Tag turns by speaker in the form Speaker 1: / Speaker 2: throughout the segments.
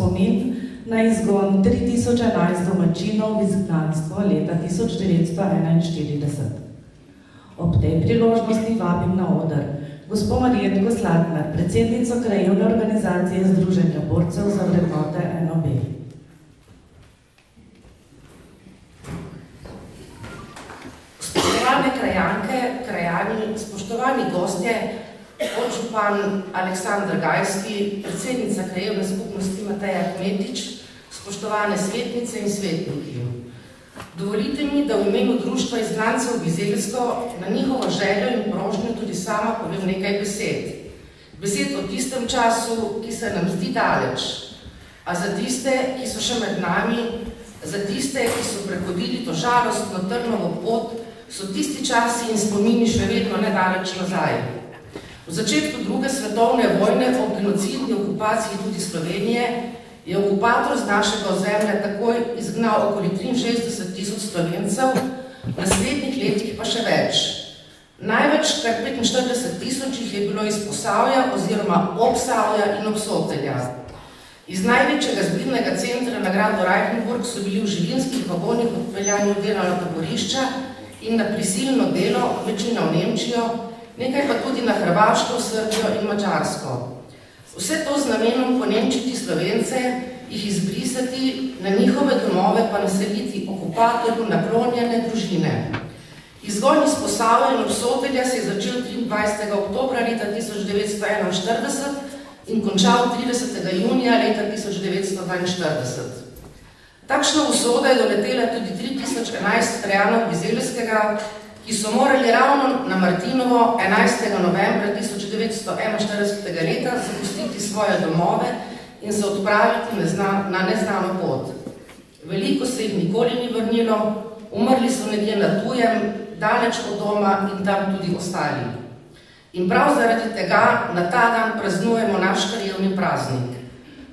Speaker 1: spomin na izgon 3011 domačinov v izgnanstvo leta 1941. Ob tej priložnosti vabim na oder gospod Marijetko Slatner, predsednico krajevne organizacije Združenja borcev za vrednote NOB.
Speaker 2: Spoštovane krajanke, krajani, spoštovani gostje, podžupan Aleksandr Gajski, predsednica krajevne skupnosti Mateja Kmetič, spoštovane svetnice in svetniki. Dovolite mi, da v imenu društva izgnancev Bizelsko na njihovo željo in prošnjo tudi sama povem nekaj besed. Besed o tistem času, ki se nam zdi daleč, a za tiste, ki so še med nami, za tiste, ki so prehodili to žalostno trnovo pot, so tisti časi in spomini še vedno nedaleč nazaj. V začetku druge svetovne vojne o genocidni okupaciji tudi Slovenije je okupator z našega ozemlja takoj izgnal okoli 63 tisoč slovencev, v naslednjih letih pa še več. Največ, kar 45 tisoč jih je bilo iz Posavja oziroma Obsavja in Obsotelja. Iz največjega zbirnega centra na gradu Reichenburg so bili v živinskih vagonih odpeljani v delovna taborišča in na prisilno delo, večina v Nemčijo, nekaj pa tudi na Hrvaško, Srbijo in Mačarsko. Vse to z namenom ponemčiti Slovence, jih izbrisati, na njihove domove pa naseliti okupatorju naklonjene družine. Izgon iz Posavja in obsotelja se je začel 23. oktobra leta 1941 in končal 30. junija leta 1942. Takšna usoda je doletela tudi 3011 krajanov Bizeljskega, ki so morali ravno na Martinovo 11. novembra 1941. leta zapustiti svoje domove in se odpraviti na neznano pot. Veliko se jih nikoli ni vrnilo, umrli so nekje na tujem, daleč od doma in tam tudi ostali. In prav zaradi tega na ta dan praznujemo naš krajevni praznik.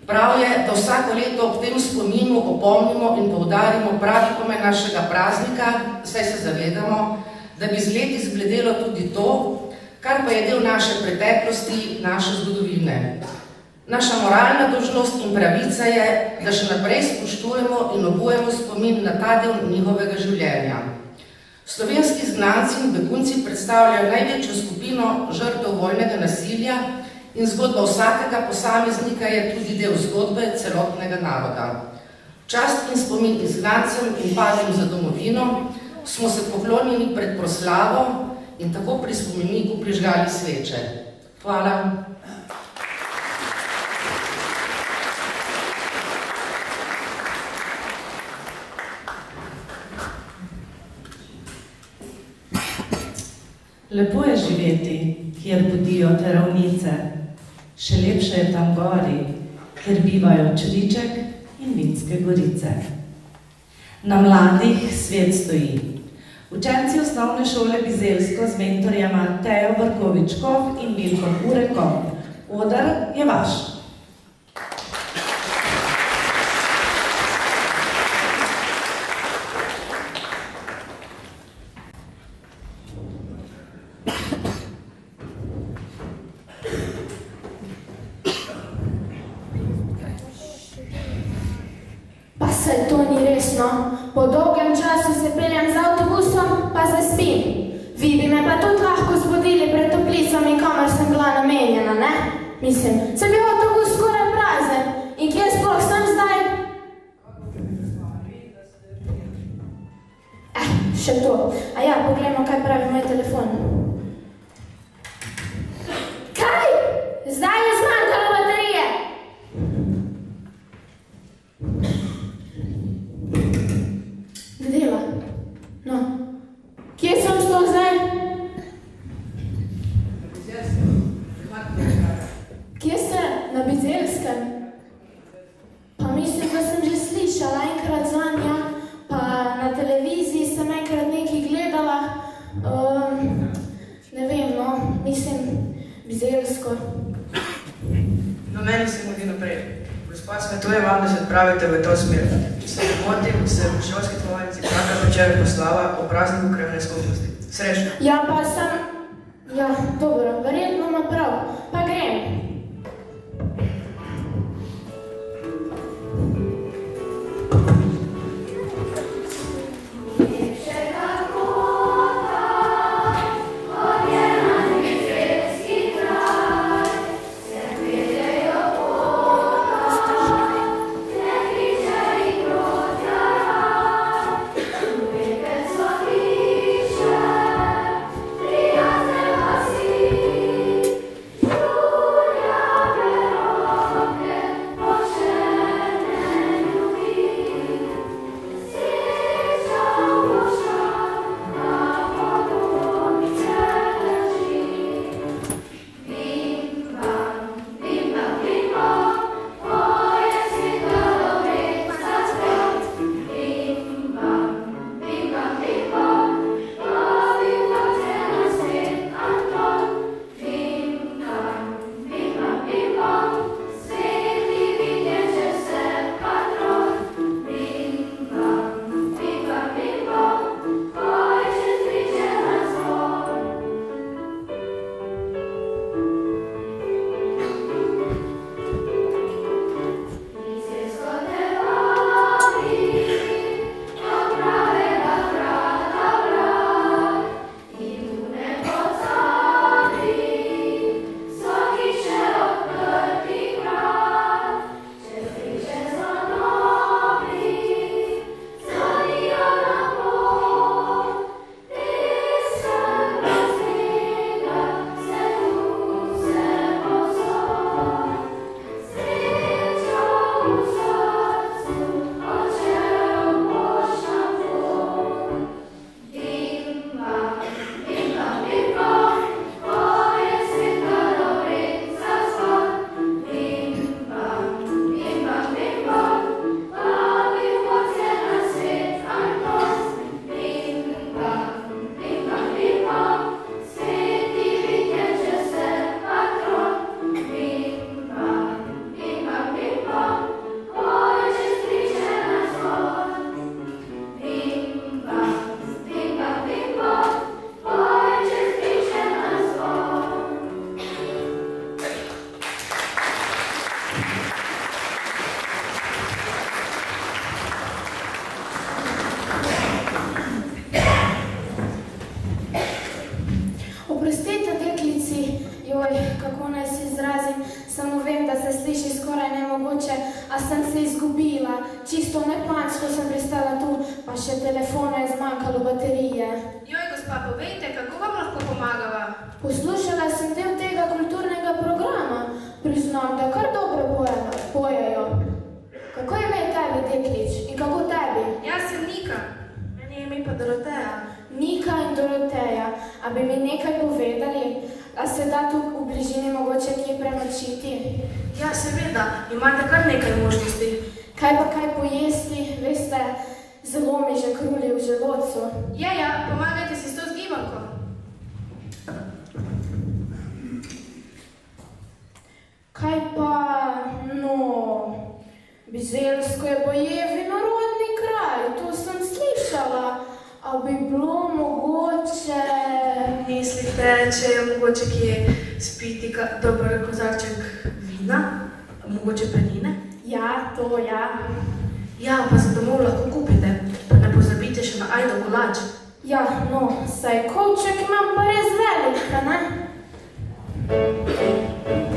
Speaker 2: Prav je, da vsako leto ob tem spominu opomnimo in poudarimo pravi pomen našega praznika, saj se zavedamo, da bi z leti zbledelo tudi to, kar pa je del naše preteklosti, naše zgodovine. Naša moralna dožnost in pravica je, da še naprej spoštujemo in obujemo spomin na ta del njihovega življenja. Slovenski znanci in begunci predstavljajo največjo skupino žrtev vojnega nasilja in zgodba vsakega posameznika je tudi del zgodbe celotnega naroda. Čast in spomin izgnancem in padim za domovino smo se poklonili pred proslavo in tako pri spomeniku prižgali sveče. Hvala.
Speaker 1: Lepo je živeti, kjer budijo te ravnice. Še lepše je tam gori, kjer bivajo čriček in vinske gorice. Na mladih svet stoji, Učenci osnovne šole Bizelsko z mentorjema Tejo Vrkovičkov in Milko Urekov. Odar je vaš.
Speaker 3: Pa se to ni resno. Po dolgem času se peljem z avtobusom, pa zaspim. Vi bi me pa tudi lahko zbudili pred
Speaker 4: toplicami, kamor sem bila namenjena, ne? Mislim, sem bil avtobus skoraj prazen in kje sploh sem zdaj? Eh, še to. A ja, poglejmo, kaj pravi moj telefon. Čisto nepansko sem pristala tu, pa še telefona je zmanjkalo baterije.
Speaker 5: Joj, gospa, povejte, kako vam lahko pomagava?
Speaker 4: Poslušala sem del tega kulturnega programa, priznam, da kar dobro pojejo. pojejo. Kako je ime tebi, deklič, in kako tebi?
Speaker 5: Jaz sem Nika. Meni je ime pa Doroteja.
Speaker 4: Nika in Doroteja, a bi mi nekaj povedali, a se da tu v bližini mogoče kje prenočiti?
Speaker 5: Ja, seveda, imate kar nekaj možnosti.
Speaker 4: Kaj pa kaj pojesti, veste, zelo mi že kruli v želodcu.
Speaker 5: Ja, ja, pomagajte si s to zgibanko.
Speaker 4: Kaj pa, no, Bizelsko je pa je vinorodni kraj, to sem slišala, a bi bilo mogoče...
Speaker 5: Mislite, če je mogoče kje spiti dober kozarček vina, mogoče penine?
Speaker 4: Ja, to ja.
Speaker 5: Ja, pa za domov lahko kupite, pa ne pozabite še na ajdo kolač.
Speaker 4: Ja, no, saj kovček imam pa res velik, a ne?
Speaker 6: Veseli nas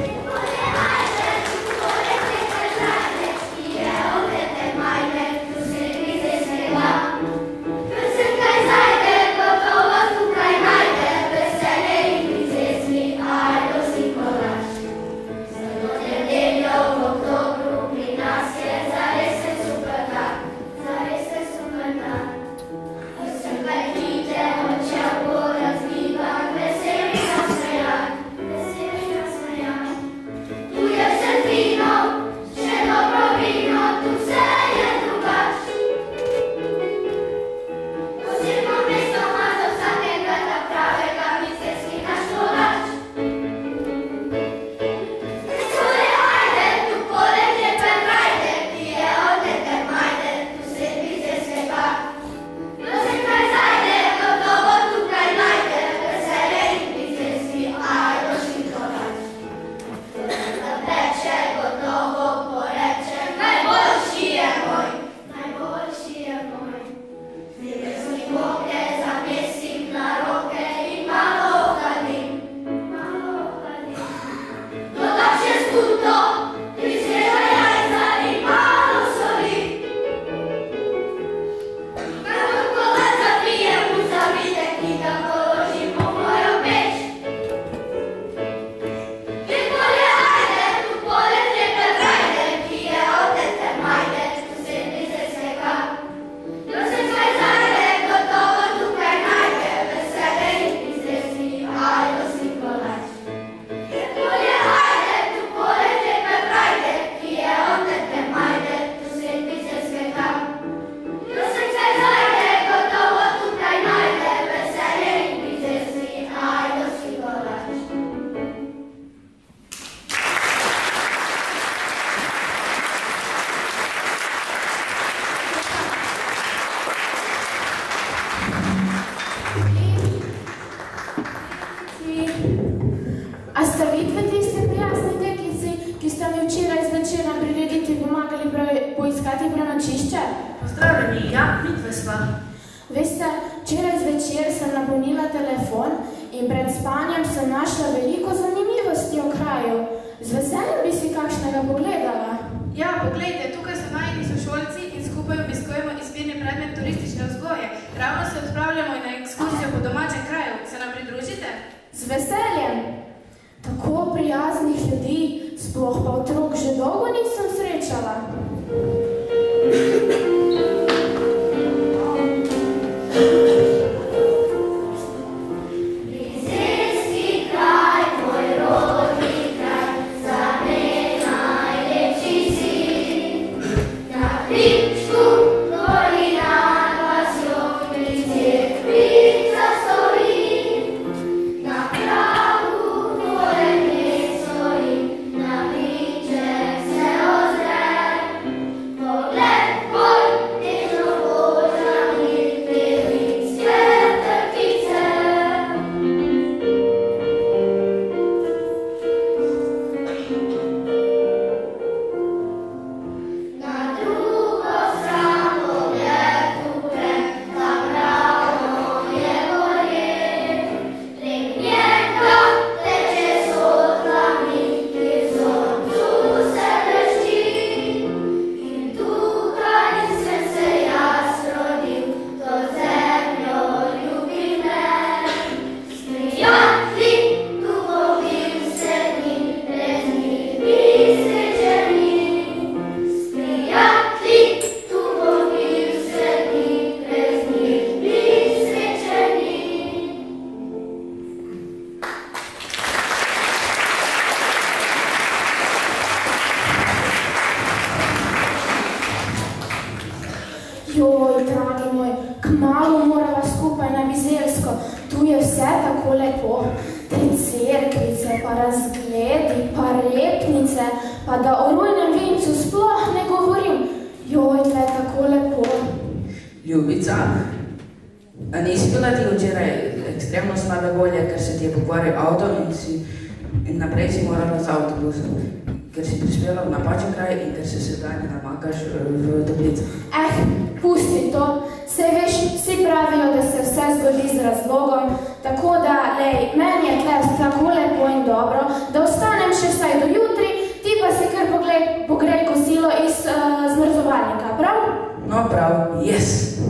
Speaker 4: pre- poiskati prenočišče?
Speaker 5: Pozdravljeni, ja, vidve sva.
Speaker 4: Veste, včeraj zvečer sem napolnila telefon in pred spanjem sem našla veliko zanimivosti o kraju. Z veseljem bi si kakšnega pogledala.
Speaker 6: Ja, poglejte, tukaj so najni sošolci in skupaj obiskujemo izbirni predmet turistične vzgoje. Ravno se odpravljamo na ekskurzijo po domačem kraju. Se nam pridružite?
Speaker 4: Z veseljem. Tako prijaznih ljudi, sploh pa otrok že dolgo nisem srečala.
Speaker 7: Slabe volje, ker se ti je pokvaril avto in, si, in naprej si morala z avtobusom, ker si prispela v napačen kraj in ker se sedaj ne namakaš eh, v toplico.
Speaker 4: Eh, pusti to. Se veš, vsi pravijo, da se vse zgodi z razlogom, tako da, lej, meni je tle tako lepo in dobro, da ostanem še vsaj do jutri, ti pa si kar poglej, pogrej kosilo iz uh, zmrzovalnika, prav?
Speaker 7: No prav, yes!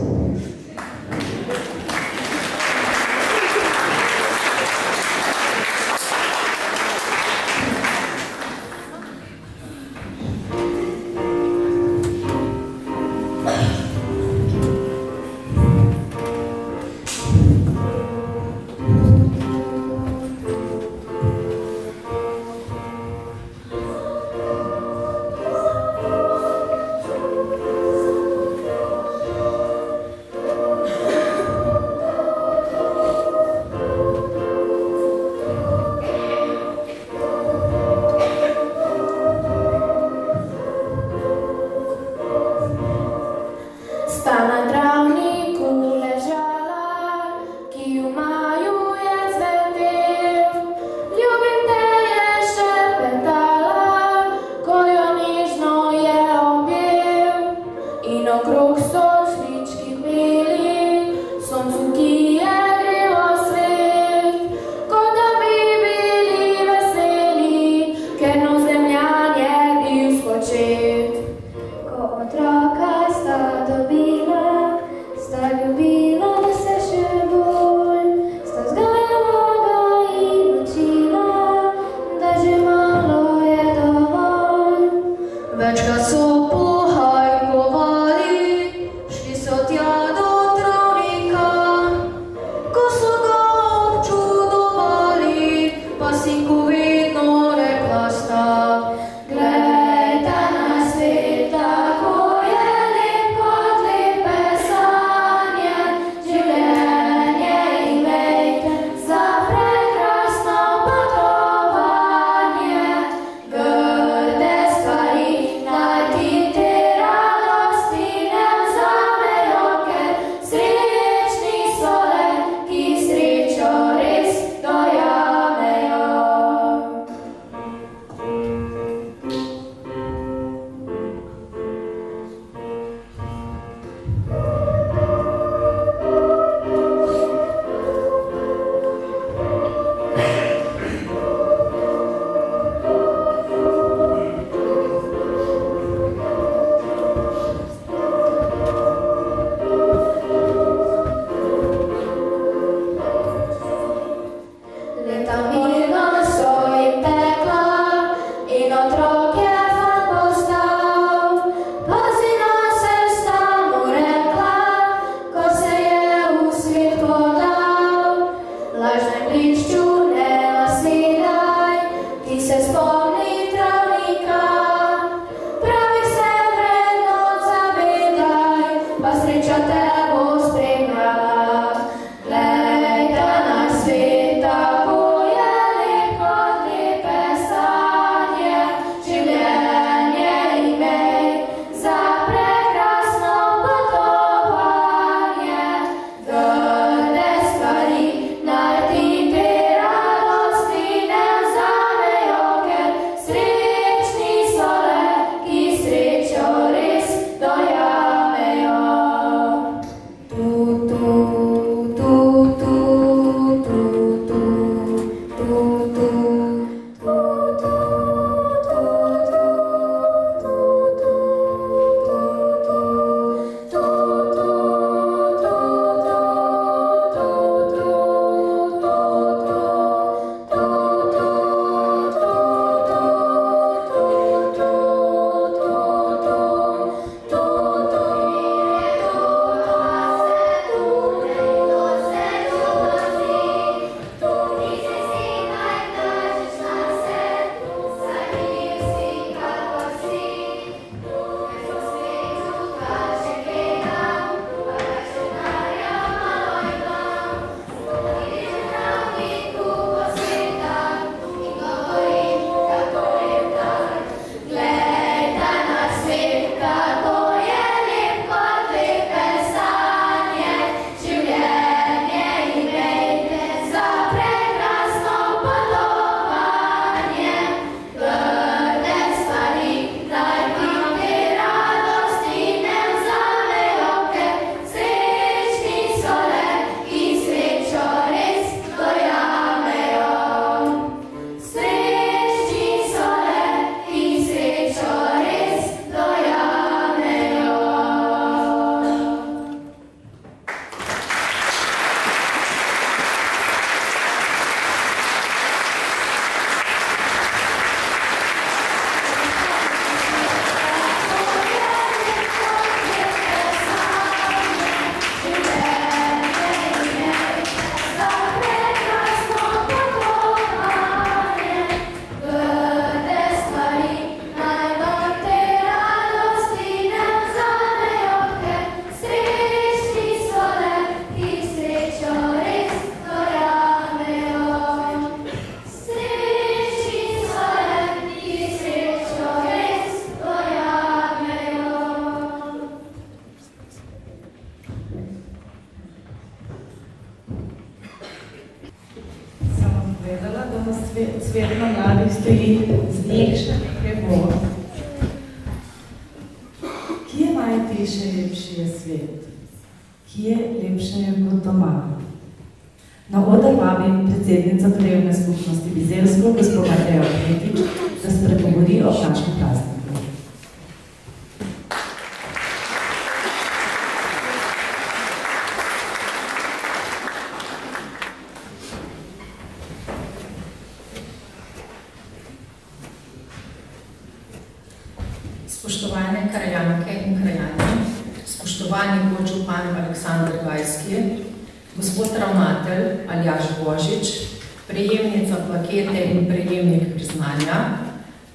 Speaker 8: Prejemnica plakete in prejemnik priznanja,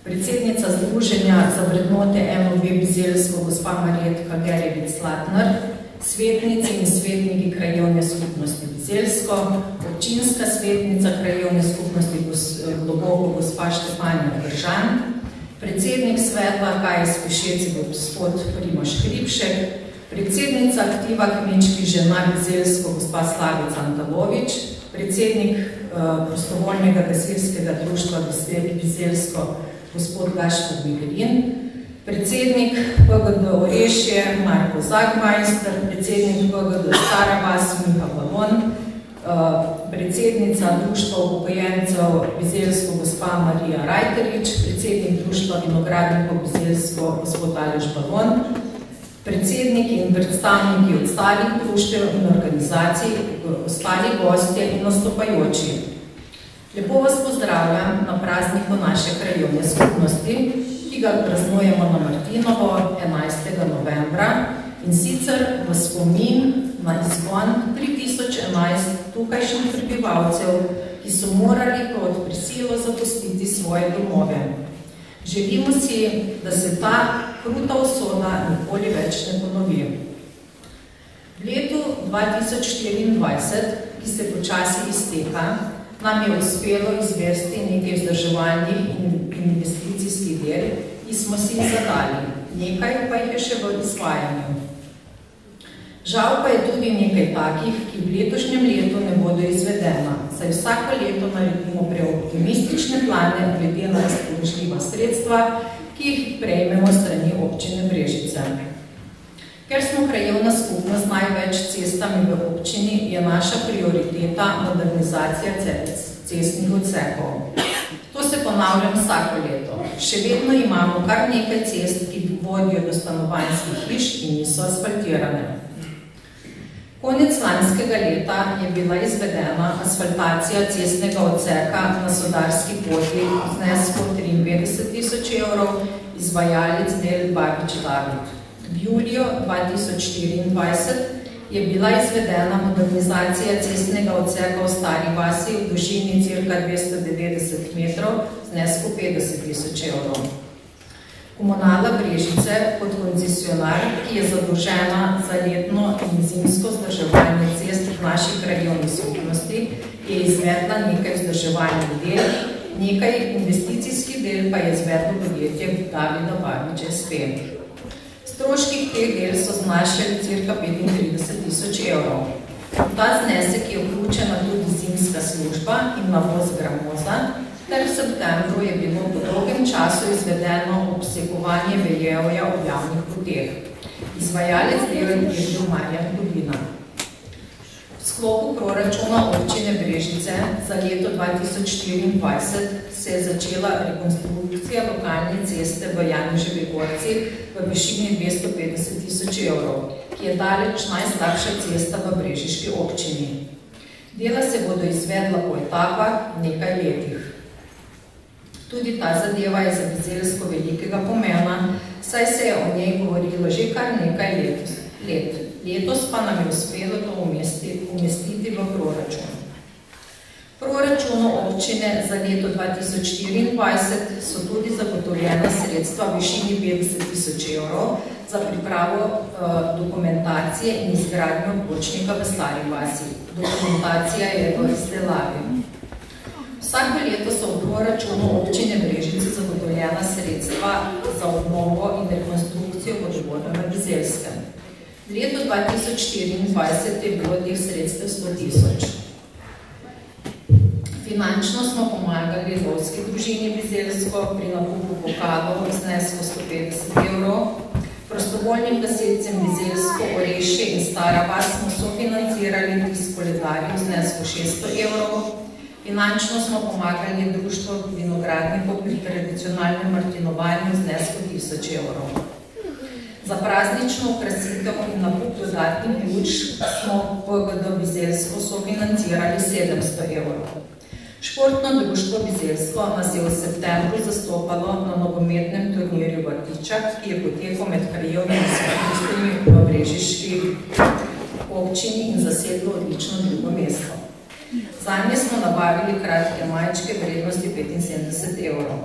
Speaker 8: predsednica Združenja za vrednote MOB Bizelsko, gospa Marjetka Gerevic-Slatner, svetnice in svetniki krajovne skupnosti Bizelsko, občinska svetnica krajovne skupnosti Globoko, gospa Štefanja Držan, predsednik sveta KS Pešeci gospod Primoš Hribšek, predsednica aktiva kmečki žena Bizelsko gospa Slavica Antalovič, predsednik prostovoljnega gasilskega društva Bizelsko gospod Gašpor Migerin, predsednik PGD Orešje Marko Zagmajster, predsednik PGD Stara Vas Miha Balon, predsednica Društva upokojencev Bizelsko gospa Marija Rajterič, predsednik Društva vinogradnikov Bizelsko gospod Aleš Balon, predsedniki in predstavniki ostalih društev in organizacij, ostali gostje in nastopajoči. Lepo vas pozdravljam na prazniku naše krajovne skupnosti, ki ga praznujemo na Martinovo 11. novembra in sicer v spomin na izgon 3011 tukajšnjih prebivalcev, ki so morali kot prisilo zapustiti svoje domove. Želimo si, da se ta kruta usoda nikoli več ne ponovi. V letu 2024, ki se počasi izteka, nam je uspelo izvesti nekaj vzdrževalnih in investicijskih del, ki smo si zadali. Nekaj pa jih je še v izvajanju. Žal pa je tudi nekaj takih, ki v letošnjem letu ne bodo izvedena, saj vsako leto naredimo preoptimistične plane glede na razpoložljiva sredstva, ki jih prejmemo strani občine Brežice. Ker smo krajevna skupnost največ cestami v občini, je naša prioriteta modernizacija cestnih odsekov. To se ponavljam vsako leto. Še vedno imamo kar nekaj cest, ki vodijo do stanovanjskih hiš in niso asfaltirane. Konec lanskega leta je bila izvedena asfaltacija cestnega odseka na sodarski poti v znesku 53 tisoč evrov, izvajalec del Babič David. V juliju 2024 je bila izvedena modernizacija cestnega odseka v Stari vasi v dolžini cirka 290 metrov, znesku 50 tisoč evrov. Komunala Brežice kot koncesionar, ki je zadolžena za letno in zimsko vzdrževanje cest v naši krajovni skupnosti, je izvedla nekaj vzdrževalnih del, nekaj investicijskih del pa je izvedlo podjetje Davida Babič SP. Stroški teh del so znašali cirka 35 tisoč evrov. V ta znesek je vključena tudi zimska služba in navoz gramoza, ter v septembru je bilo po dolgem času izvedeno obsegovanje veljevja v javnih poteh. Izvajalec dela je bil Marjan Budina. V sklopu proračuna občine Brežice za leto 2024 se je začela rekonstrukcija lokalne ceste v Januževi gorci v višini 250 tisoč evrov, ki je daleč najslabša cesta v Brežiški občini. Dela se bodo izvedla po etapah nekaj letih. Tudi ta zadeva je za Bizelsko velikega pomena, saj se je o njej govorilo že kar nekaj let. let. Letos pa nam je uspelo to umestiti, umestiti v proračun. Proračunu občine za leto 2024 so tudi zagotovljena sredstva v višini 50 tisoč evrov za pripravo uh, dokumentacije in izgradnjo počnika v Stari vasi. Dokumentacija je v izdelavi. Vsako leto so v proračunu občine Brežice zagotovljena sredstva za obnovo in rekonstrukcijo vodovoda na Bizelskem. V letu 2024 je bilo teh sredstev 100 tisoč. Finančno smo pomagali lovski družini Bizelsko pri nakupu pokalov v znesku 150 evrov. Prostovoljnim gasilcem Bizelsko, Oreši in Stara vas smo sofinancirali iz koledarja v znesku 600 evrov. Finančno smo pomagali društvo vinogradnikov pri tradicionalnem martinovanju v znesku 1000 evrov. Za praznično ukrasitev in nakup dodatnih luč smo PGD Bizelsko sofinancirali 700 evrov. Športno društvo Bizelsko nas je v septembru zastopalo na nogometnem turnirju v Artičah, ki je potekal med krajevnimi skupnostmi v Brežiški občini in zasedlo odlično drugo mesto. Zanje smo nabavili kratke majčke vrednosti 75 evrov.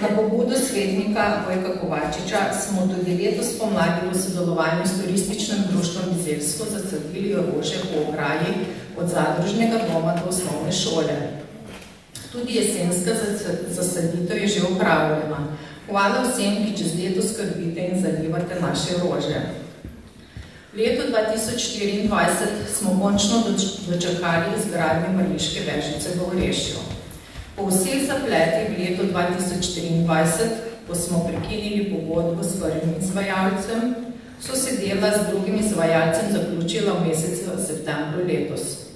Speaker 8: Na pobudo svetnika Vojka Kovačiča smo tudi letos pomladi v sodelovanju s turističnim društvom Bizelsko zasadili rože po ograji od zadružnega doma do osnovne šole. Tudi jesenska zasaditev je že upravljena. Hvala vsem, ki čez leto skrbite in zalivate naše rože. V letu 2024 smo končno dočakali izgradnjo Marliške vežice v Orešju. Po vseh zapletih v letu 2023, ko smo prekinili pogodbo s prvim izvajalcem, so se dela z drugim izvajalcem zaključila v mesecu septembru letos.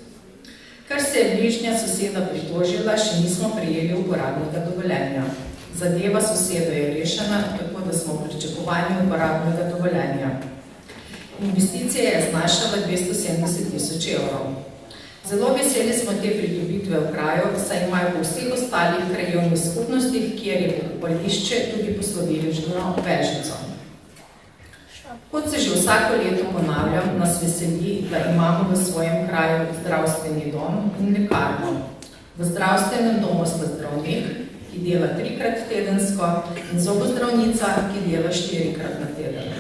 Speaker 8: Kar se je bližnja soseda pritožila, še nismo prijeli uporabnega dovoljenja. Zadeva soseda je rešena, tako da smo v pričakovanju uporabnega dovoljenja. Investicija je znašala 270 tisoč evrov. Zelo veseli smo te pridobitve v kraju, saj imajo po vseh ostalih krajovnih skupnostih, kjer je pokopališče tudi poslovili ženo vežico. Kot se že vsako leto ponavljam, nas veseli, da imamo v svojem kraju zdravstveni dom in lekarno. V zdravstvenem domu sta zdravnik, ki dela trikrat tedensko, in zobozdravnica, ki dela štirikrat na teden.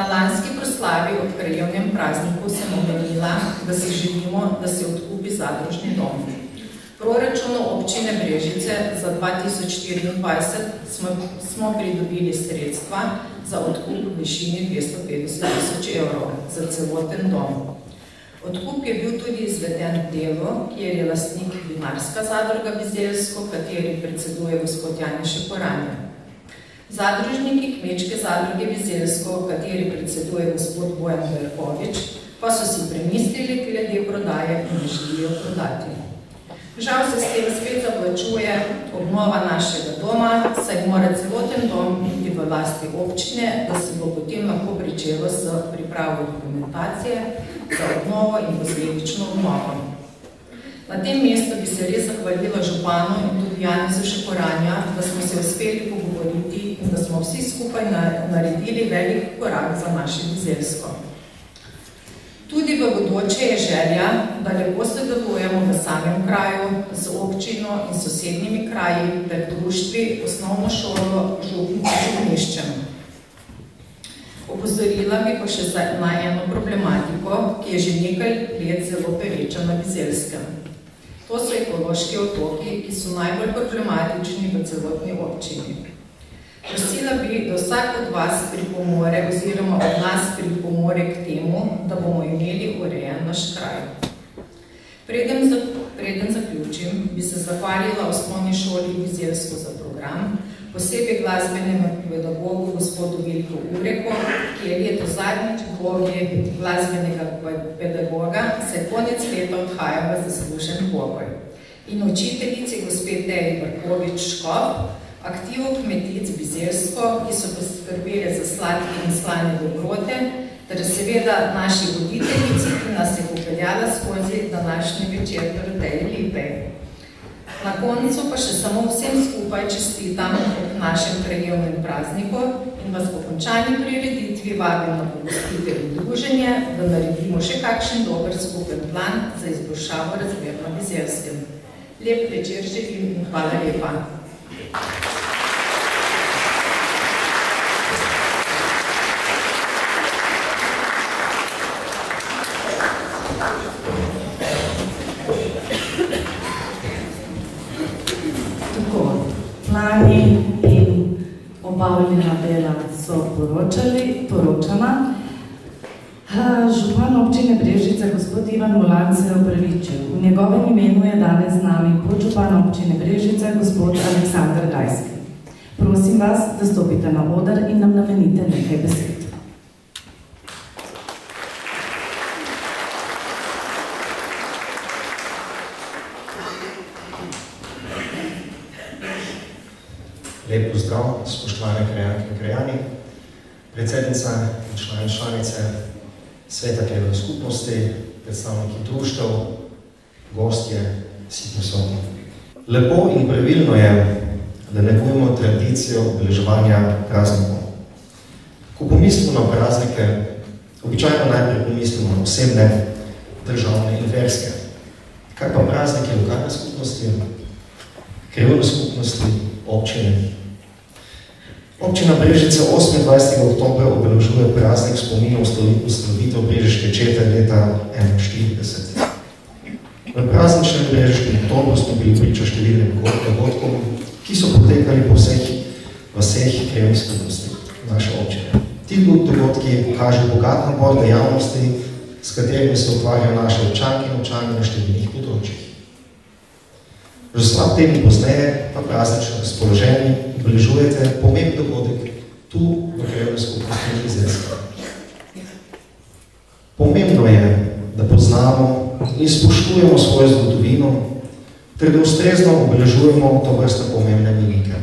Speaker 8: Na lanski proslavi ob krajevnem prazniku sem omenila, da si želimo, da se odkupi zadružni dom. Proračunu občine Brežice za 2024 smo, smo pridobili sredstva, za odkup v višini 250 tisoč evrov za celoten dom. Odkup je bil tudi izveden v delu, kjer je lastnik vinarska zadruga Bizelsko, kateri predseduje gospod Janiše Koranje. Zadružniki kmečke zadruge Bizelsko, kateri predseduje gospod Bojan Verkovič, pa so si premislili glede prodaje in želijo prodati. Žal se s tem spet zavlačuje obnova našega doma, saj mora celoten dom biti v lasti občine, da se bo potem lahko pričelo s pripravo dokumentacije za obnovo in posledično obnovo. Na tem mestu bi se res zahvalila županu in tudi Janizu Šekoranja, da smo se uspeli pogovoriti in da smo vsi skupaj naredili velik korak za naše vizelsko. Tudi v bodoče je želja, da lepo sodelujemo v samem kraju z občino in sosednjimi kraji ter društvi osnovno šolo župniščem. Opozorila bi pa še na eno problematiko, ki je že nekaj let zelo pereča na Bizelskem. To so ekološki otoki, ki so najbolj problematični v celotni občini. Prosila bi, da vsak od vas pripomore oziroma od nas pripomore k temu, da bomo imeli urejen naš kraj. Preden, za, preden zaključim, bi se zahvalila osnovni šoli Vizelsko za program, posebej glasbenemu pedagogu gospodu Vilko Ureko, ki je leto zadnjič vlogi glasbenega pedagoga, se konec leta odhaja v zaslužen pokoj. In učiteljici gospod Deji Brkovič Škop, aktivov kmetic Bizelsko, ki so poskrbeli za sladke in slane dobrote, ter seveda naši voditeljici, ki nas je popeljala skozi današnji večer Doroteje Lipe. Na koncu pa še samo vsem skupaj čestitam ob našem krajevnem prazniku in vas po končani prireditvi vabim na pogostitev in druženje, da naredimo še kakšen dober skupen plan za izboljšavo razmer na Bizelskem. Lep večer želim in hvala lepa.
Speaker 1: Plani in obavljena dela so poročali, poročana. Župan občine Brežice, gospod Ivan Molan, se je upravičil. V njegovem imenu je danes z nami podžupan občine Brežice, gospod Aleksandr Gajski. Prosim vas, da stopite na oder in nam namenite nekaj besed.
Speaker 9: Lep pozdrav, spoštovane krajanke in krajani, predsednica in člani članice Sveta krajevne skupnosti, predstavniki društev, gostje, vsi prisotni. Lepo in pravilno je, da negujemo tradicijo obeleževanja praznikov. Ko pomislimo na praznike, običajno najprej pomislimo na osebne, državne in verske. Kaj pa praznike lokalne skupnosti, krajevne skupnosti, občine, Občina Brežice 28. oktober obeležuje praznik spominov ustanovitev Brežiške čete leta 1941. V prazničnem Brežiškem oktobru smo bili priča številnim dogodkom, ki so potekali po vseh vseh krajevnih skupnosti naše občine. Ti dogodki kažejo bogat nabor dejavnosti, s katerimi se ukvarjajo naše občanke in občani na številnih področjih. Že slab teden pozneje pa praznično razpoloženje obeležujete pomemben dogodek tu v krajevni skupnosti Izraelska. Pomembno je, da poznamo in spoštujemo svojo zgodovino, ter da ustrezno obeležujemo to vrste pomembne minike.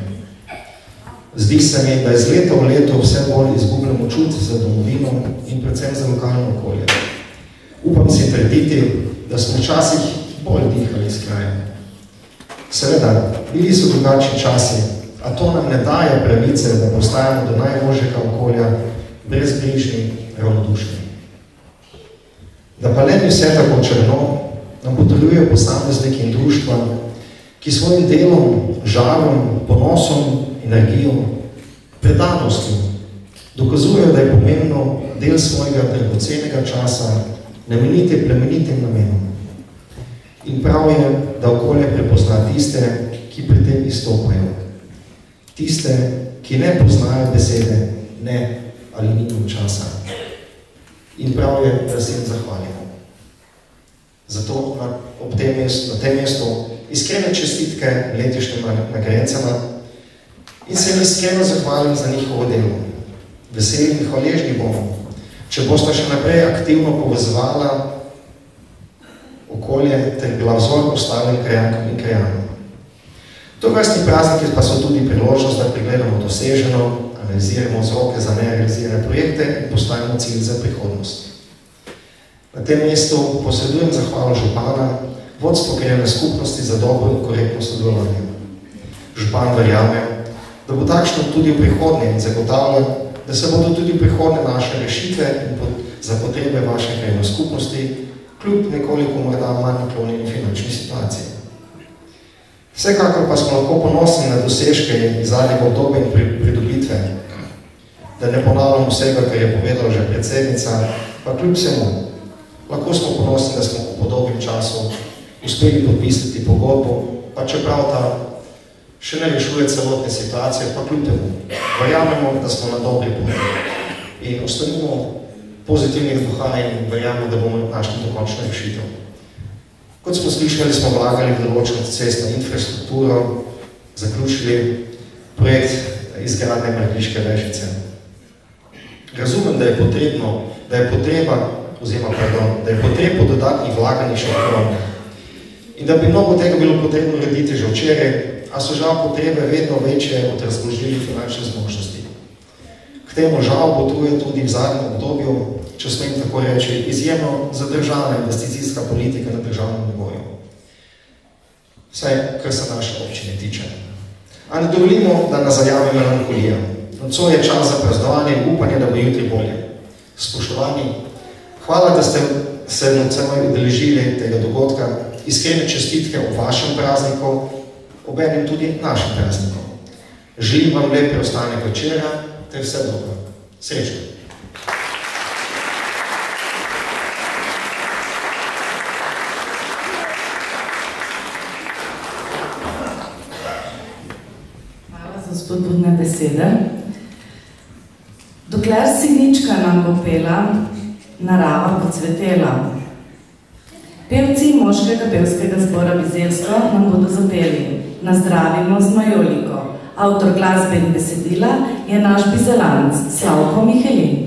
Speaker 9: Zdi se mi, da iz leta v leto vse bolj izgubljamo čut za domovino in predvsem za lokalno okolje. Upam si trditi, da smo včasih bolj dihali s krajem. Seveda, bili so drugačni časi, a to nam ne daje pravice, da postajamo do najboljšega okolja brezbrižni, ravnodušni. Da pa ne bi vse tako črno, nam potrjujejo posamezniki in društva, ki svojim delom, žarom, ponosom, energijo, predanostjo dokazujejo, da je pomembno del svojega dragocenega časa nameniti plemenitim namenom. In prav je, da okolje prepozna tiste, ki pri tem izstopajo tiste, ki ne poznajo besede ne ali nimam časa. In prav je, da se jim zahvalimo. Zato na, ob tem mestu, na tem mestu iskrene čestitke letišnjim nagrajencama in se jim iskreno zahvalim za njihovo delo. Veseli in hvaležni bomo, če boste še naprej aktivno povezovala okolje ter bila vzor ostalim krajankam in krajanom. To vrstni prazniki pa so tudi priložnost, da pregledamo doseženo, analiziramo vzroke za nerealizirane projekte in postavimo cilj za prihodnost. Na tem mestu posredujem zahvalo župana, vodstvo krajevne skupnosti za dobro in korektno sodelovanje. Župan verjame, da bo takšno tudi v prihodnje in zagotavlja, da se bodo tudi v prihodnje naše rešitve in pot za potrebe vaše krajevne skupnosti kljub nekoliko morda manj naklonjeni finančni situaciji. Vsekakor pa smo lahko ponosni na dosežke iz zadnjega obdobja in pridobitve, da ne ponavljam vsega, kar je povedala že predsednica, pa kljub vsemu, lahko smo ponosni, da smo po podobnem času uspeli podpisati pogodbo, pa čeprav ta še ne rešuje celotne situacije, pa kljub temu. Verjamemo, da smo na dobri poti in ostanimo pozitivnih duha in verjamemo, da bomo našli dokončno rešitev. Kot smo slišali, smo vlagali v določeno cestno infrastrukturo, zaključili projekt izgradne Mrgliške vežice. Razumem, da je potrebno, da je potreba, oziroma pardon, da je potreb po dodatnih vlaganjih še ogromno. In da bi mnogo tega bilo potrebno urediti že včeraj, a so žal potrebe vedno večje od razložljivih finančne zmožnosti. K temu žal potuje tudi v zadnjem obdobju če smem tako reči, izjemno zadržana investicijska politika na državnem nivoju. Vse, kar se naše občine tiče. A ne dovolimo, da nas zajave melankolija. Nocoj je čas za praznovanje in upanje, da bo jutri bolje. Spoštovani, hvala, da ste se nocoj udeležili tega dogodka. Iskrene čestitke o vašem prazniku, obenem tudi našem prazniku. Želim vam lep preostanek večera, ter vse dobro. Srečno.
Speaker 1: Spodbudne besede. Dokler si nička nam bo pela, narava pocvetela. Pevci moškega pevskega zbora Bizelsko nam bodo zapeli Nazdravimo z Majoliko. Avtor glasbe in besedila je naš bizelanc Slavko Mihelin.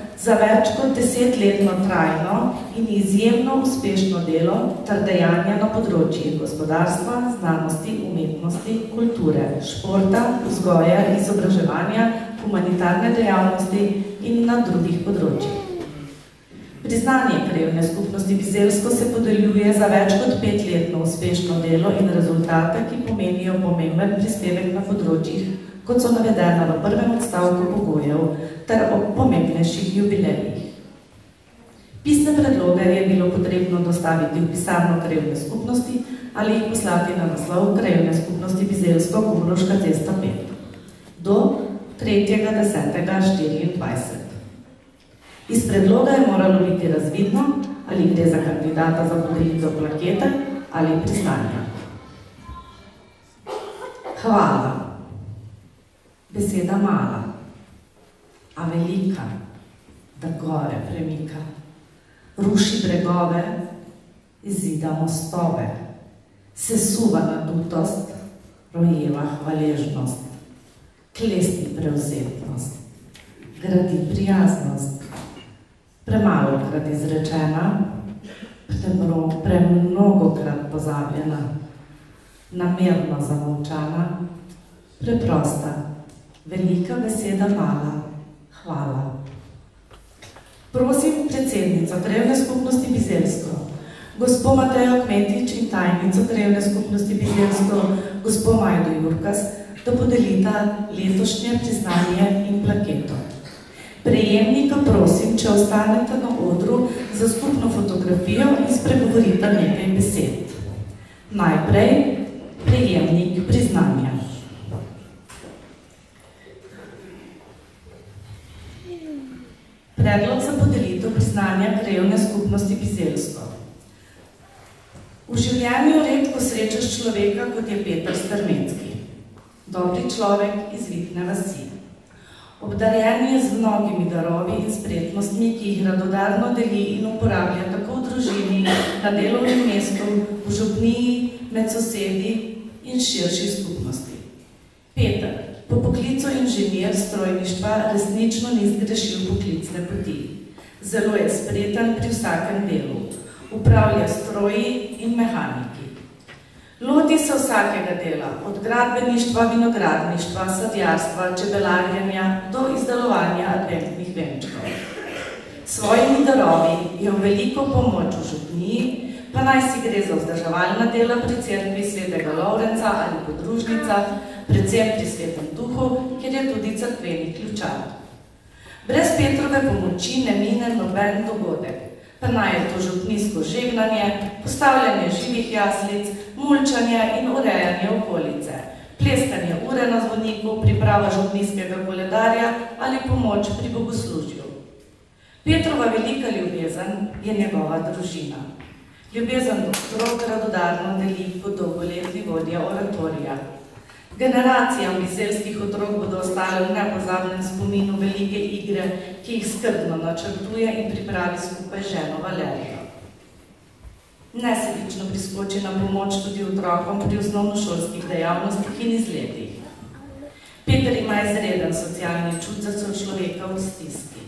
Speaker 1: več kot desetletno trajno in izjemno uspešno delo ter dejanja na področjih gospodarstva, znanosti, umetnosti, kulture, športa, vzgoja, izobraževanja, humanitarne dejavnosti in na drugih področjih. Priznanje krajevne skupnosti Bizelsko se podeljuje za več kot petletno uspešno delo in rezultate, ki pomenijo pomemben prispevek na področjih kot so navedena v prvem odstavku pogojev, ter o pomembnejših jubilejih. Pisne predloge je bilo potrebno dostaviti v pisarno krajevne skupnosti ali jih poslati na naslov krajevne skupnosti Bizelsko, Kumroška cesta 5 do 3.10.24. Iz predloga je moralo biti razvidno, ali gre za kandidata za podelitev plakete ali priznanja. Hvala beseda mala, a velika, da gore premika, ruši bregove, izida mostove, se suva nadutost, rojeva hvaležnost, klesti prevzetnost, gradi prijaznost, premalo krat izrečena, premnogokrat pozabljena, namerno zamovčana, preprosta, Velika beseda mala. Hvala. Prosim predsednico Krajevne skupnosti Bizelsko, gospod Matejo Kmetič in tajnico Krajevne skupnosti Bizelsko, gospod Majdo Jurkas, da podelita letošnje priznanje in plaketo. Prejemnika prosim, če ostanete na odru za skupno fotografijo in spregovorite nekaj besed. Najprej prejemnik priznanja. Predlog za podelitev priznanja krajevne skupnosti Bizelsko. V življenju redko srečaš človeka, kot je Peter Strmenski. Dobri človek iz Vitne vasi. Obdarjen je z mnogimi darovi in spretnostmi, ki jih radodarno deli in uporablja tako v družini, na delovnem mestu, v župniji, med sosedi in širši skupnosti. Peter, po poklicu inženir strojništva resnično ni zgrešil poklicne poti. Zelo je spreten pri vsakem delu. Upravlja stroji in mehaniki. Loti se vsakega dela, od gradbeništva, vinogradništva, sadjarstva, čebelarjenja do izdelovanja adventnih venčkov. Svojimi darovi je v veliko pomoč v župniji, pa naj si gre za vzdrževalna dela pri cerkvi svetega Lovrenca ali podružnica, predvsem pri svetem duhu, kjer je tudi crkveni ključar. Brez Petrove pomoči ne mine noben dogodek, pa naj je to župnijsko žegnanje, postavljanje živih jaslic, mulčanje in urejanje okolice, pleskanje ure na zvoniku, priprava župnijskega koledarja ali pomoč pri bogoslužju. Petrova velika ljubezen je njegova družina. Ljubezen do otrok radodarno deli kot dolgoletni vodja oratorija. Generacijam biselskih otrok bodo ostale v nepozabnem spominu velike igre, ki jih skrbno načrtuje in pripravi skupaj ženo Valerijo. Nesebično priskoči na pomoč tudi otrokom pri osnovnošolskih dejavnostih in izletih. Peter ima izreden socialni čut za človeka v stiski.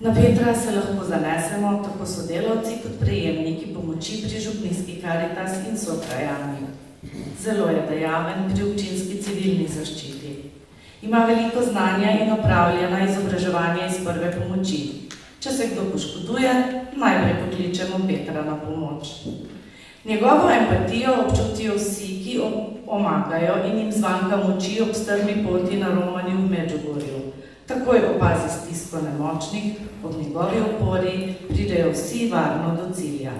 Speaker 1: Na Petra se lahko zanesemo tako sodelavci kot prejemniki pomoči pri župnijski karitas in sokrajani. Zelo je dejaven pri občinski civilni zaščiti. Ima veliko znanja in opravljena izobraževanje iz prve pomoči. Če se kdo poškoduje, najprej pokličemo Petra na pomoč. Njegovo empatijo občutijo vsi, ki omagajo in jim zvanka moči ob strmi poti na romanju v Medžugorju. Takoj opazi stisko nemočnih, ob njegovi opori pridejo vsi varno do cilja.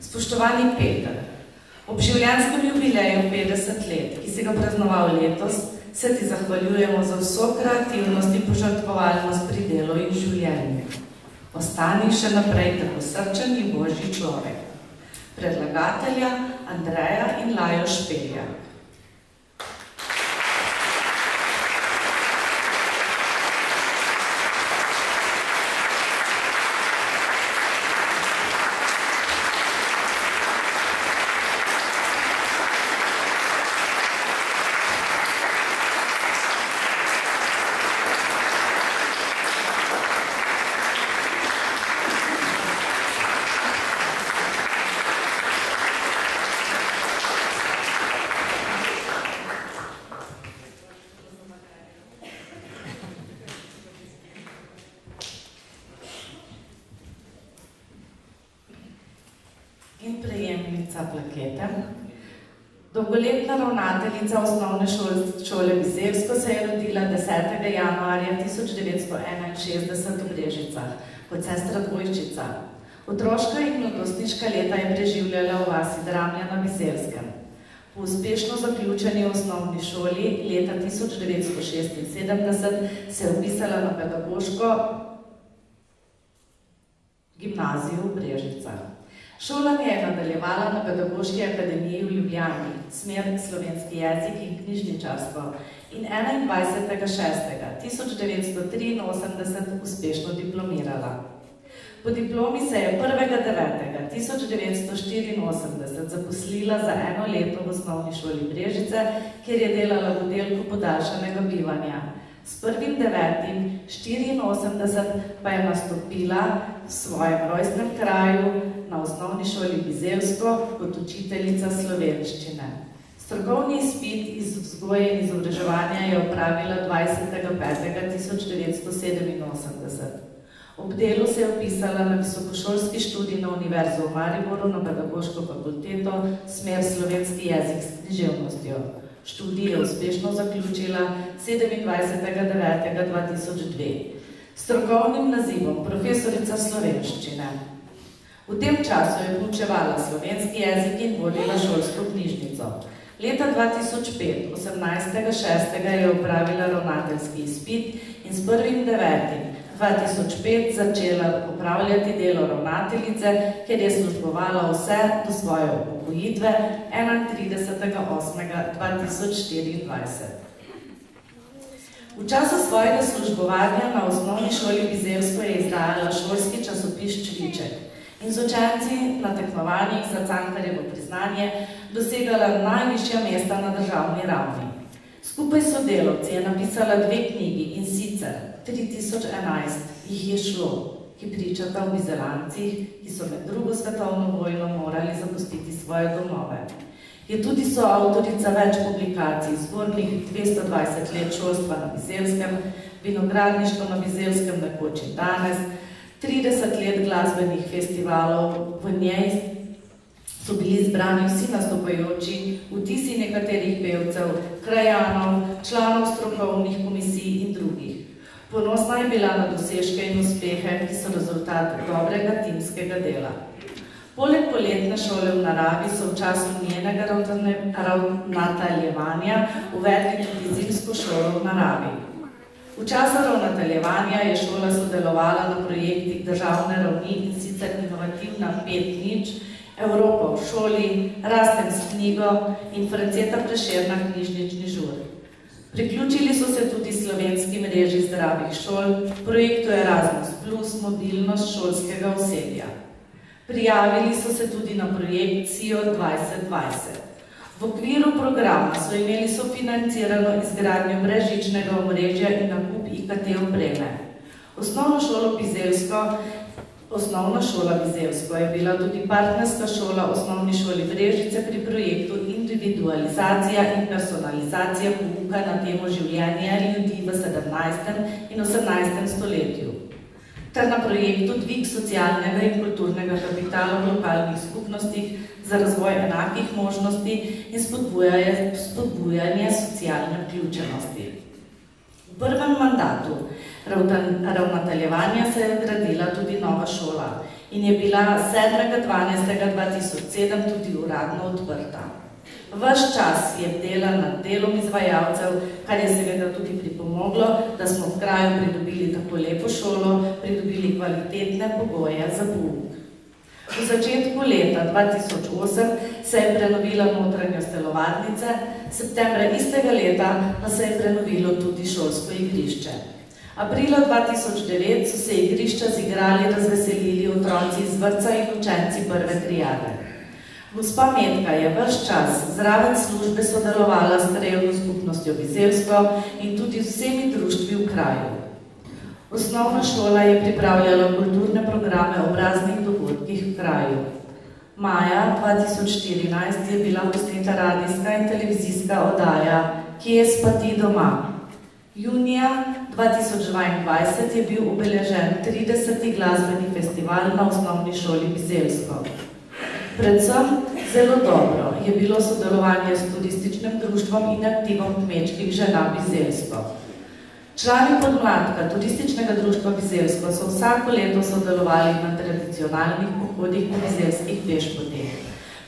Speaker 1: Spoštovani Peter, Ob življenjskem jubileju 50 let, ki si ga praznoval letos, se ti zahvaljujemo za vso kreativnost in požrtvovalnost pri delu in življenju. Ostani še naprej tako srčen in božji človek. Predlagatelja Andreja in Lajo Špelja. Dolgoletna ravnateljica osnovne šole, šole Biselsko se je rodila 10. januarja 1961 v Brežicah, kot sestra dvojčica. Otroška in mladostniška leta je preživljala v vasi Dramlja na Biselskem. Po uspešno zaključeni osnovni šoli leta 1976 se je upisala na pedagoško gimnazijo v Brežicah. Šolanje je nadaljevala na Pedagoški akademiji v Ljubljani, smer slovenski jezik in knjižničarstvo in 21.6.1983 uspešno diplomirala. Po diplomi se je 1.9.1984 zaposlila za eno leto v osnovni šoli Brežice, kjer je delala v delku podaljšanega bivanja. S prvim devetim 84 pa je nastopila svojem rojstnem kraju na osnovni šoli Bizelsko kot učiteljica slovenščine. Strokovni izpit iz vzgoje in izobraževanja je opravila 20.5.1987. Ob delu se je upisala na visokošolski študij na Univerzo v Mariboru na pedagoško fakulteto smer slovenski jezik s književnostjo. Študij je uspešno zaključila 27.9.2002 s strokovnim nazivom profesorica slovenščine. V tem času je poučevala slovenski jezik in vodila šolsko knjižnico. Leta 2005, 18.6. je upravila ravnateljski izpit in s 1.9.2005 začela upravljati delo ravnateljice, ker je službovala vse do svoje upokojitve 31.8.2024. V času svojega službovanja na osnovni šoli Bizelsko je izdajala šolski časopis Čriček in z učenci na tekmovanjih za Cankarjevo priznanje dosegala najvišja mesta na državni ravni. Skupaj so delovci je napisala dve knjigi in sicer 3011 jih je šlo, ki pričata o bizelancih, ki so med drugo svetovno vojno morali zapustiti svoje domove. Je tudi soavtorica več publikacij, zbornih 220 let šolstva na Bizelskem, vinogradništvo na Bizelskem nekoč in danes, 30 let glasbenih festivalov, v njej so bili zbrani vsi nastopajoči, vtisi nekaterih pevcev, krajanov, članov strokovnih komisij in drugih. Ponosna je bila na dosežke in uspehe, ki so rezultat dobrega timskega dela. Poleg poletne šole v naravi so v času njenega ravnataljevanja uvedli tudi zimsko šolo v naravi. V času ravnataljevanja je šola sodelovala na projektih državne ravni in sicer inovativna 5 nič, Evropa v šoli, Rastem s knjigo in Franceta Prešerna knjižnični žur. Priključili so se tudi slovenski mreži zdravih šol, projektu Erasmus Plus mobilnost šolskega osebja. Prijavili so se tudi na projekt CIO 2020. V okviru programa so imeli sofinancirano izgradnjo brežičnega omrežja in nakup IKT opreme. Osnovno šolo Bizelsko Osnovna šola Bizelsko je bila tudi partnerska šola osnovni šoli Brežice pri projektu individualizacija in personalizacija pouka na temo življenja ljudi v 17. in 18. stoletju ter na projektu dvig socialnega in kulturnega kapitala v lokalnih skupnostih za razvoj enakih možnosti in spodbujanje, spodbujanje socialne vključenosti. V prvem mandatu ravnateljevanja se je gradila tudi nova šola in je bila 7.12.2007 tudi uradno odprta. Vaš čas je dela nad delom izvajalcev, kar je seveda tudi pripomoglo, da smo v kraju pridobili tako lepo šolo, pridobili kvalitetne pogoje za pouk. V začetku leta 2008 se je prenovila notranja stelovadnice, septembra istega leta pa se je prenovilo tudi šolsko igrišče. Aprila 2009 so se igrišča zigrali razveselili otroci iz vrca in učenci prve trijade. Gospa Metka je vrš čas zraven službe sodelovala s krajevno skupnostjo Bizelsko in tudi z vsemi društvi v kraju. Osnovna šola je pripravljala kulturne programe o raznih dogodkih v kraju. Maja 2014 je bila posneta radijska in televizijska oddaja Kje spati doma? Junija 2022 je bil obeležen 30. glasbeni festival na osnovni šoli Bizelsko. Predvsem zelo dobro je bilo sodelovanje s turističnim društvom in aktivom kmečkih žena Bizelsko. Člani podmladka turističnega društva Bizelsko so vsako leto sodelovali na tradicionalnih pohodih po bizelskih pešpoteh,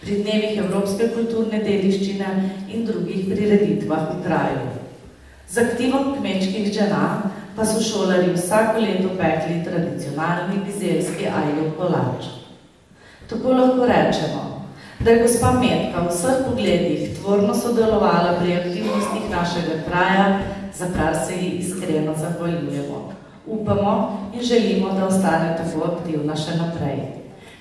Speaker 1: pri dnevih Evropske kulturne dediščine in drugih prireditvah v kraju. Z aktivom kmečkih žena pa so šolari vsako leto pekli tradicionalni bizelski ajlov kolač. Tako lahko rečemo, da je gospa Metka v vseh pogledih tvorno sodelovala pri aktivnostih našega kraja, za kar se ji iskreno zahvaljujemo. Upamo in želimo, da ostane tako aktivna še naprej.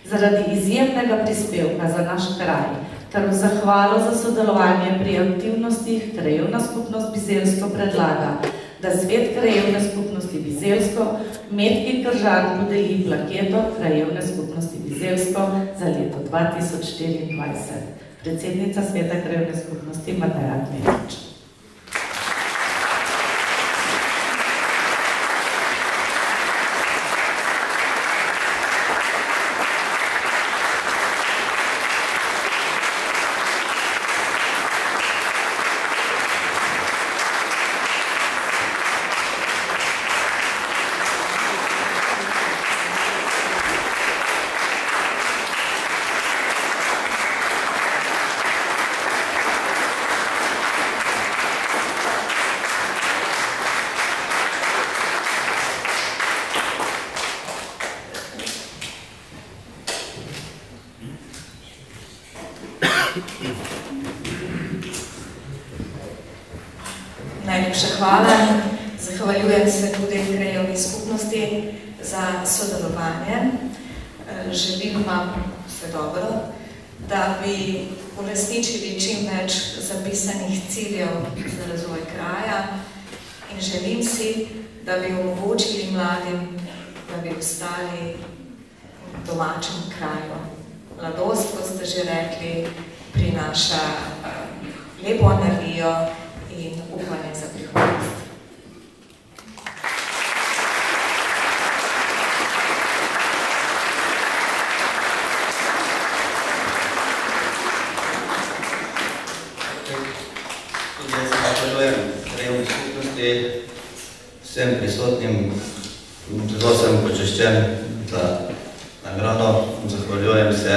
Speaker 1: Zaradi izjemnega prispevka za naš kraj, ter v zahvalo za sodelovanje pri aktivnostih Krajevna skupnost Bizelsko predlaga, da Svet Krajevne skupnosti Bizelsko Metki Kržan podeli plaketo Krajevne skupnosti Bizelsko za leto 2024. Predsednica Sveta Krajevne skupnosti Mateja Kmetič.
Speaker 10: Najlepša hvala. Zahvaljujem se tudi krajovni skupnosti za sodelovanje. Želim vam vse dobro, da bi uresničili čim več zapisanih ciljev za razvoj kraja in želim si, da bi omogočili mladim, da bi ostali v domačem kraju. Mladost, kot ste že rekli, prinaša uh, lepo energijo in upanje za prihodnost.
Speaker 11: vsem prisotnim, zelo sem počeščen za nagrado. Zahvaljujem se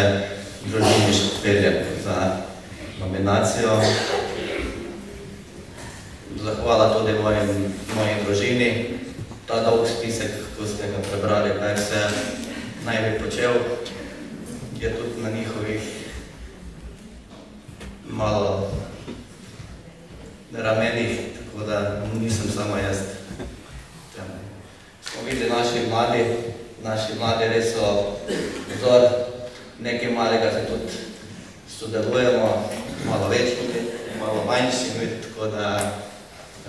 Speaker 11: družini Špeljak za nominacijo. Zahvala tudi mojim, moji družini. Ta dolg spisek, ko ste ga prebrali, kaj vse naj bi počel, je tudi na njihovih malo ramenih, tako da nisem samo jaz. Smo videli naši mladi, naši mladi res so vzor, nekaj malega se tudi sodelujemo, malo več tudi, malo manjši, tako da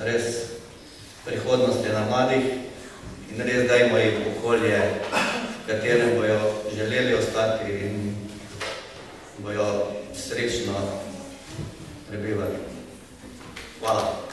Speaker 11: res prihodnost je na mladih in res dajmo jih okolje, v katerem bojo želeli ostati in bojo srečno prebivali. Hvala.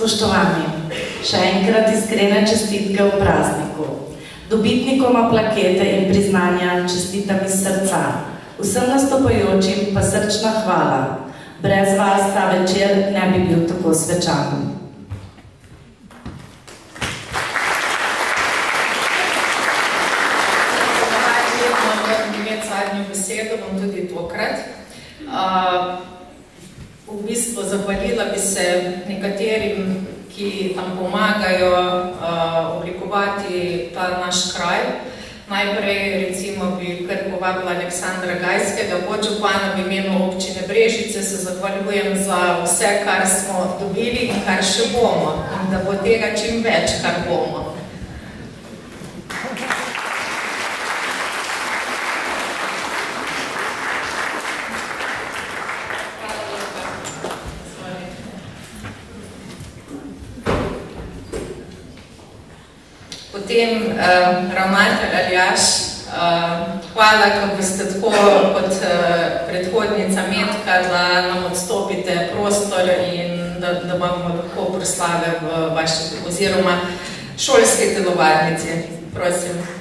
Speaker 1: Spoštovani, še enkrat iskrene čestitke v prazniku. Dobitnikoma plakete in priznanja čestitam iz srca. Vsem nastopajočim pa srčna hvala. Brez vas ta večer ne bi bil tako svečan.
Speaker 8: Besedo bom tudi tokrat. Uh, v bistvu zahvalila bi se nekaterim, ki nam pomagajo uh, oblikovati ta naš kraj. Najprej recimo bi kar povabila Aleksandra Gajskega, podžupana v imenu občine Brežice, se zahvaljujem za vse, kar smo dobili in kar še bomo, in da bo tega čim več, kar bomo. Potem uh, ravnatelj Aljaš, uh, hvala, ko boste tako kot uh, predhodnica Metka, da nam odstopite prostor in da, da bomo lahko proslave v vaši oziroma šolski telovadnici. Prosim.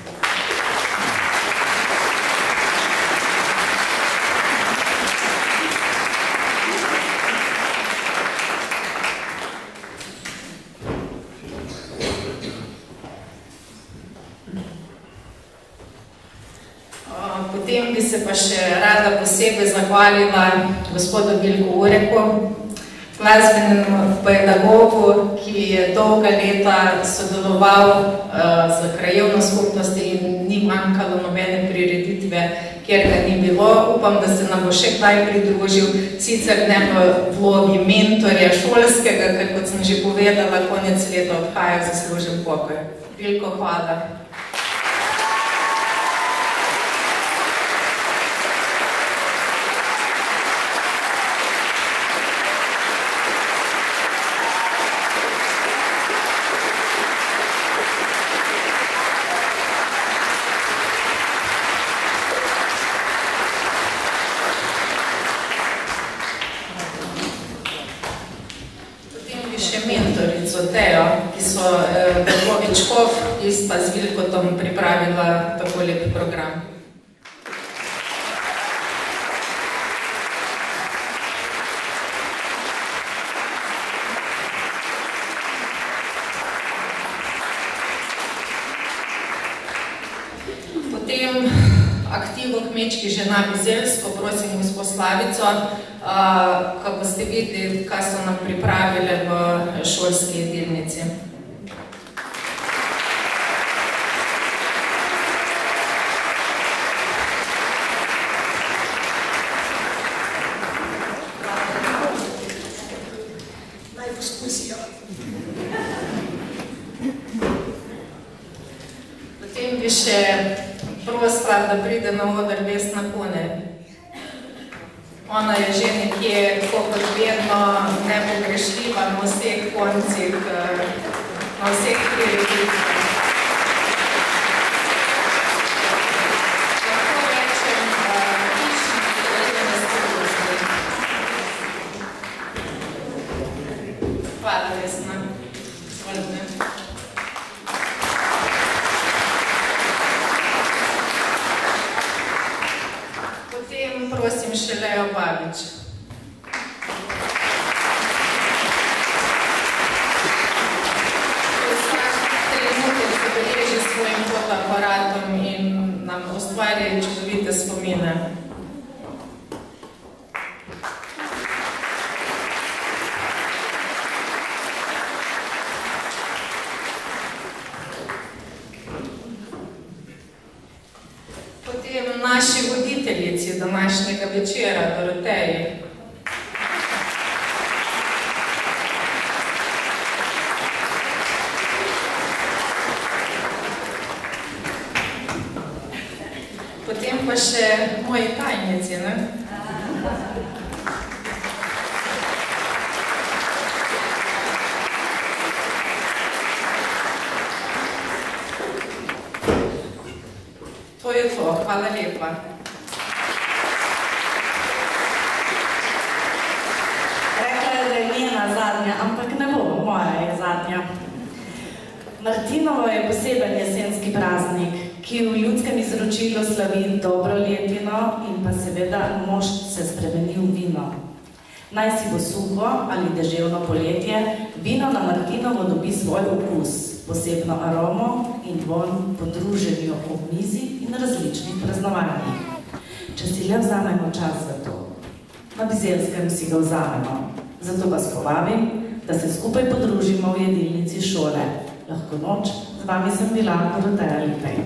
Speaker 8: Potem bi se pa še rada posebej zahvalila gospodu Vilku Ureku, glasbenemu pedagogu, ki je dolga leta sodeloval uh, z krajevno skupnosti in ni manjkalo nobene prireditve, kjer ga ni bilo. Upam, da se nam bo še kdaj pridružil, sicer ne v vlogi mentorja šolskega, ker kot sem že povedala, konec leta odhaja zaslužen pokoj. Vilko, hvala. Jaz pa z Vilkotom pripravila tako lep
Speaker 1: čas za to. Na Bizeljskem si ga vzamemo, zato vas povabim, da se skupaj podružimo v jedilnici šole. Lahko noč, z vami sem bila Doroteja Lipej.